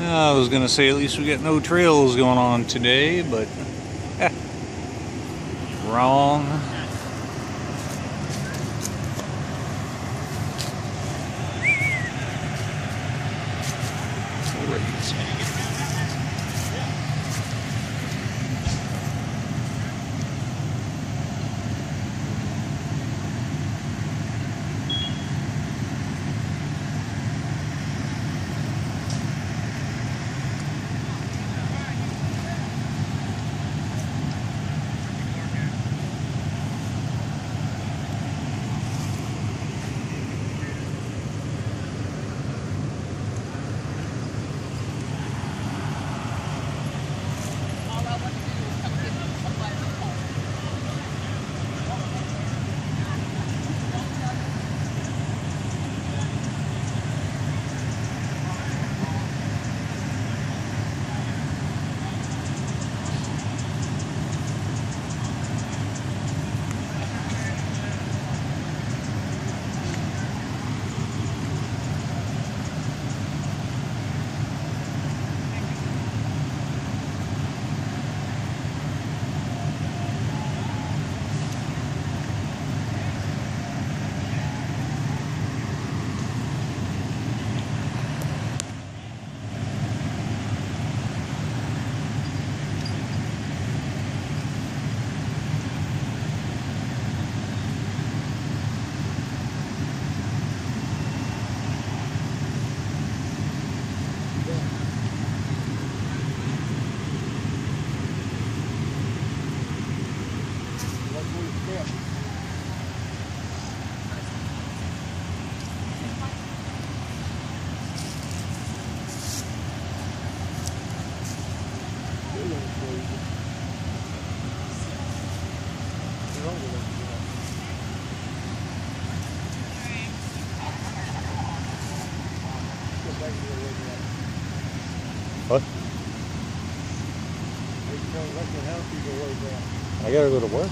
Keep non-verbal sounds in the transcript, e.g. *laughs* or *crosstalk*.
I was gonna say at least we got no trails going on today, but *laughs* wrong. What? I gotta go to work.